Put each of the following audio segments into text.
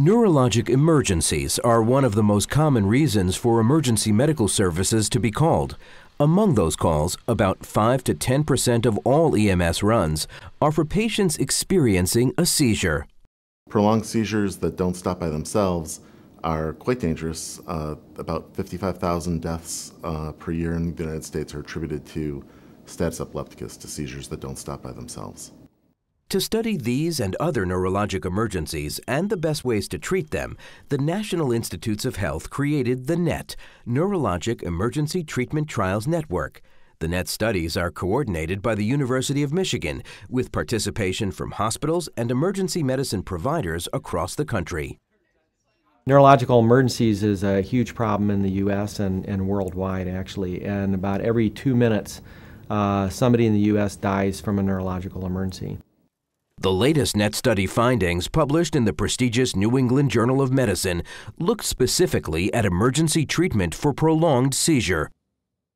Neurologic emergencies are one of the most common reasons for emergency medical services to be called. Among those calls, about 5 to 10 percent of all EMS runs are for patients experiencing a seizure. Prolonged seizures that don't stop by themselves are quite dangerous. Uh, about 55,000 deaths uh, per year in the United States are attributed to status epilepticus, to seizures that don't stop by themselves. To study these and other neurologic emergencies and the best ways to treat them, the National Institutes of Health created the NETT, Neurologic Emergency Treatment Trials Network. The NETT studies are coordinated by the University of Michigan with participation from hospitals and emergency medicine providers across the country. Neurological emergencies is a huge problem in the U.S. and, and worldwide, actually. And about every two minutes, uh, somebody in the U.S. dies from a neurological emergency. The latest NETT study findings, published in the prestigious New England Journal of Medicine, looked specifically at emergency treatment for prolonged seizure.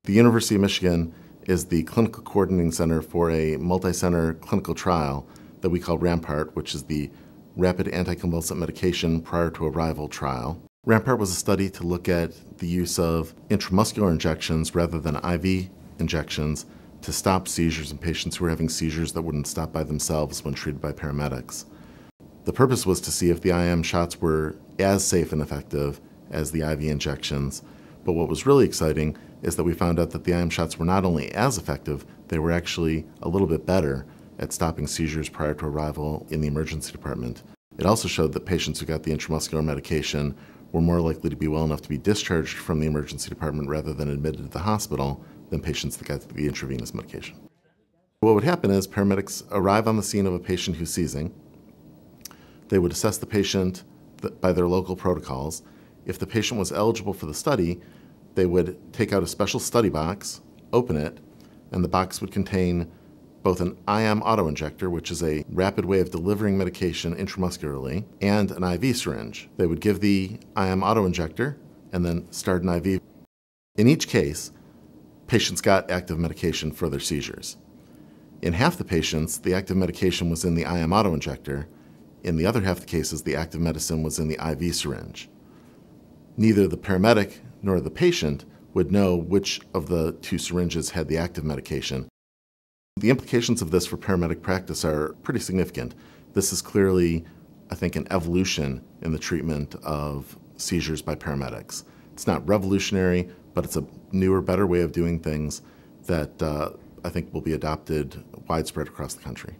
The University of Michigan is the clinical coordinating center for a multi-center clinical trial that we call RAMPART, which is the Rapid Anticonvulsant Medication Prior to Arrival trial. RAMPART was a study to look at the use of intramuscular injections rather than IV injections to stop seizures in patients who were having seizures that wouldn't stop by themselves when treated by paramedics. The purpose was to see if the IM shots were as safe and effective as the IV injections, but what was really exciting is that we found out that the IM shots were not only as effective, they were actually a little bit better at stopping seizures prior to arrival in the emergency department. It also showed that patients who got the intramuscular medication were more likely to be well enough to be discharged from the emergency department rather than admitted to the hospital than patients that got the intravenous medication. What would happen is paramedics arrive on the scene of a patient who's seizing. They would assess the patient by their local protocols. If the patient was eligible for the study, they would take out a special study box, open it, and the box would contain both an IM autoinjector, which is a rapid way of delivering medication intramuscularly, and an IV syringe. They would give the IM autoinjector and then start an IV. In each case, patients got active medication for their seizures. In half the patients, the active medication was in the IM autoinjector. In the other half the cases, the active medicine was in the IV syringe. Neither the paramedic nor the patient would know which of the two syringes had the active medication. The implications of this for paramedic practice are pretty significant. This is clearly, I think, an evolution in the treatment of seizures by paramedics. It's not revolutionary, but it's a newer, better way of doing things that uh, I think will be adopted widespread across the country.